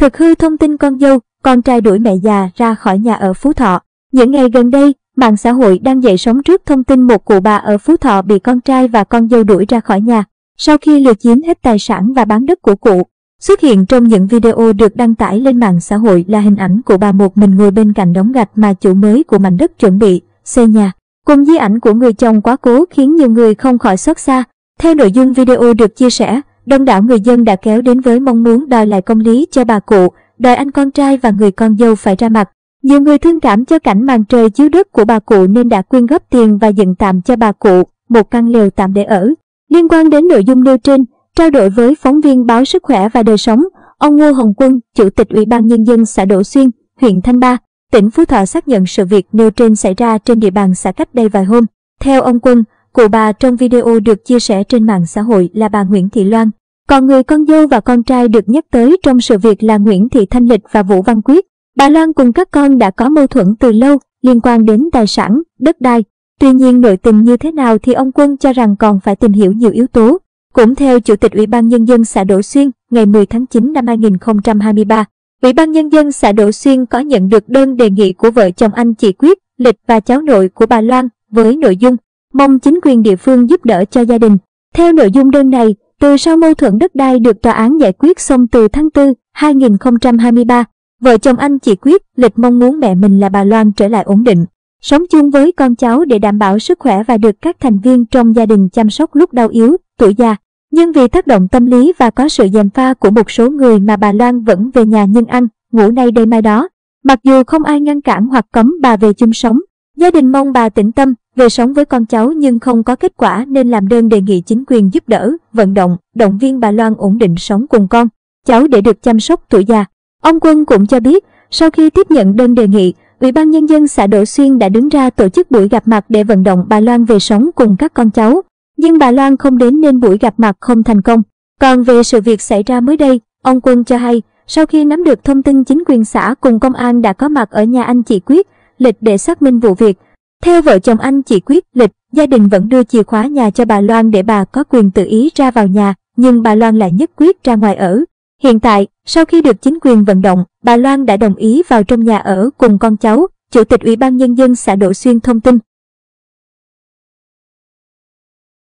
Thực hư thông tin con dâu, con trai đuổi mẹ già ra khỏi nhà ở Phú Thọ. Những ngày gần đây, mạng xã hội đang dậy sóng trước thông tin một cụ bà ở Phú Thọ bị con trai và con dâu đuổi ra khỏi nhà. Sau khi lừa chiếm hết tài sản và bán đất của cụ, xuất hiện trong những video được đăng tải lên mạng xã hội là hình ảnh của bà một mình ngồi bên cạnh đống gạch mà chủ mới của mảnh đất chuẩn bị xây nhà. Cùng di ảnh của người chồng quá cố khiến nhiều người không khỏi xót xa. Theo nội dung video được chia sẻ, đông đảo người dân đã kéo đến với mong muốn đòi lại công lý cho bà cụ, đòi anh con trai và người con dâu phải ra mặt. Nhiều người thương cảm cho cảnh màn trời chiếu đất của bà cụ nên đã quyên góp tiền và dựng tạm cho bà cụ một căn lều tạm để ở. Liên quan đến nội dung nêu trên, trao đổi với phóng viên báo Sức khỏe và đời sống, ông Ngô Hồng Quân, Chủ tịch Ủy ban Nhân dân xã Đỗ Xuyên, huyện Thanh Ba, tỉnh Phú Thọ xác nhận sự việc nêu trên xảy ra trên địa bàn xã cách đây vài hôm. Theo ông Quân, cụ bà trong video được chia sẻ trên mạng xã hội là bà Nguyễn Thị Loan. Còn người con dâu và con trai được nhắc tới trong sự việc là Nguyễn Thị Thanh Lịch và Vũ Văn Quyết. Bà Loan cùng các con đã có mâu thuẫn từ lâu liên quan đến tài sản, đất đai. Tuy nhiên nội tình như thế nào thì ông Quân cho rằng còn phải tìm hiểu nhiều yếu tố. Cũng theo Chủ tịch Ủy ban Nhân dân xã Đỗ Xuyên ngày 10 tháng 9 năm 2023, Ủy ban Nhân dân xã Đỗ Xuyên có nhận được đơn đề nghị của vợ chồng anh chị Quyết, Lịch và cháu nội của bà Loan với nội dung mong chính quyền địa phương giúp đỡ cho gia đình. Theo nội dung đơn này, từ sau mâu thuẫn đất đai được tòa án giải quyết xong từ tháng 4, 2023, vợ chồng anh chị Quyết, Lịch mong muốn mẹ mình là bà Loan trở lại ổn định, sống chung với con cháu để đảm bảo sức khỏe và được các thành viên trong gia đình chăm sóc lúc đau yếu, tuổi già. Nhưng vì tác động tâm lý và có sự gièm pha của một số người mà bà Loan vẫn về nhà nhân ăn, ngủ nay đây mai đó. Mặc dù không ai ngăn cản hoặc cấm bà về chung sống, gia đình mong bà tĩnh tâm, về sống với con cháu nhưng không có kết quả nên làm đơn đề nghị chính quyền giúp đỡ, vận động, động viên bà Loan ổn định sống cùng con, cháu để được chăm sóc tuổi già. Ông Quân cũng cho biết, sau khi tiếp nhận đơn đề nghị, Ủy ban Nhân dân xã Đỗ Xuyên đã đứng ra tổ chức buổi gặp mặt để vận động bà Loan về sống cùng các con cháu. Nhưng bà Loan không đến nên buổi gặp mặt không thành công. Còn về sự việc xảy ra mới đây, ông Quân cho hay, sau khi nắm được thông tin chính quyền xã cùng công an đã có mặt ở nhà anh chị Quyết, Lịch để xác minh vụ việc. Theo vợ chồng anh chị Quyết, Lịch, gia đình vẫn đưa chìa khóa nhà cho bà Loan để bà có quyền tự ý ra vào nhà, nhưng bà Loan lại nhất quyết ra ngoài ở. Hiện tại, sau khi được chính quyền vận động, bà Loan đã đồng ý vào trong nhà ở cùng con cháu, Chủ tịch Ủy ban Nhân dân xã Đỗ Xuyên thông tin.